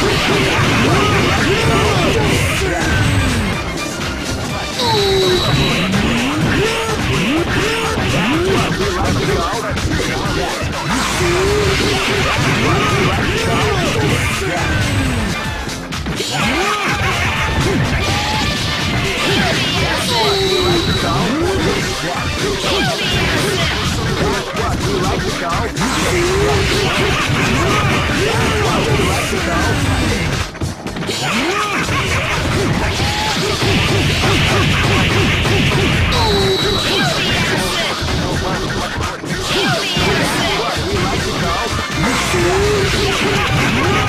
What, what, ass! Kill like to you Go! Ha ha ha!